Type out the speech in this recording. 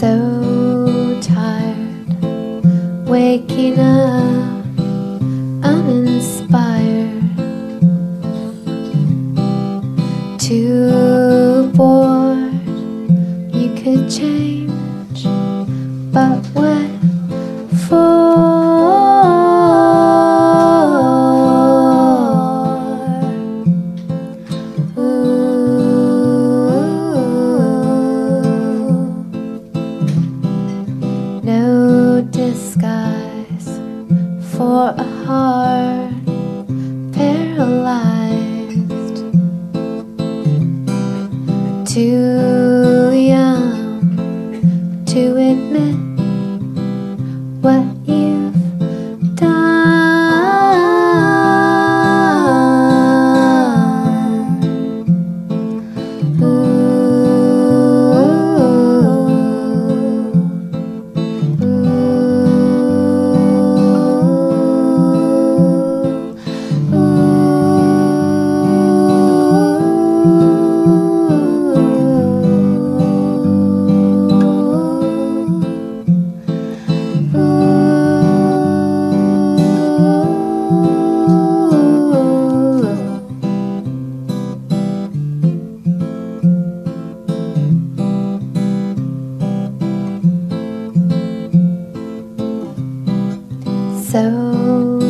So tired, waking up uninspired, too bored. You could change, but Disguise for a heart paralyzed, too young to admit what you've So